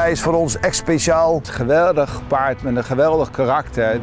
Hij is voor ons echt speciaal. Geweldig paard met een geweldig karakter.